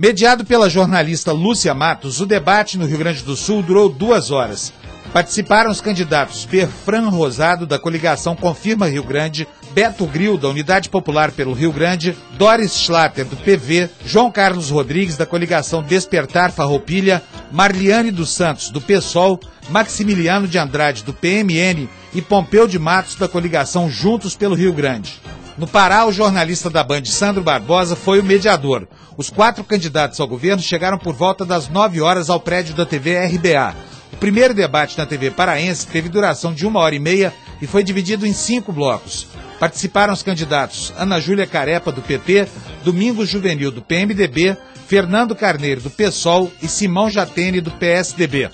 Mediado pela jornalista Lúcia Matos, o debate no Rio Grande do Sul durou duas horas. Participaram os candidatos Perfran Rosado, da coligação Confirma Rio Grande, Beto Gril, da Unidade Popular pelo Rio Grande, Doris Schlatter, do PV, João Carlos Rodrigues, da coligação Despertar Farroupilha, Marliane dos Santos, do PSOL, Maximiliano de Andrade, do PMN e Pompeu de Matos, da coligação Juntos pelo Rio Grande. No Pará, o jornalista da Band, Sandro Barbosa, foi o mediador. Os quatro candidatos ao governo chegaram por volta das 9 horas ao prédio da TV RBA. O primeiro debate na TV paraense teve duração de uma hora e meia e foi dividido em cinco blocos. Participaram os candidatos Ana Júlia Carepa, do PT, Domingos Juvenil, do PMDB, Fernando Carneiro, do PSOL e Simão Jatene, do PSDB.